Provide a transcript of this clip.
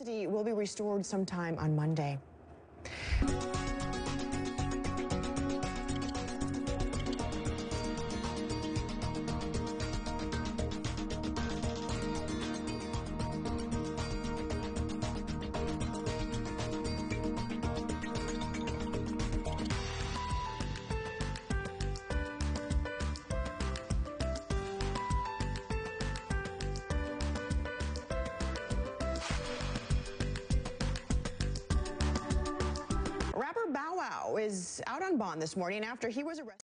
Electricity will be restored sometime on Monday. Is out on bond this morning after he was arrested.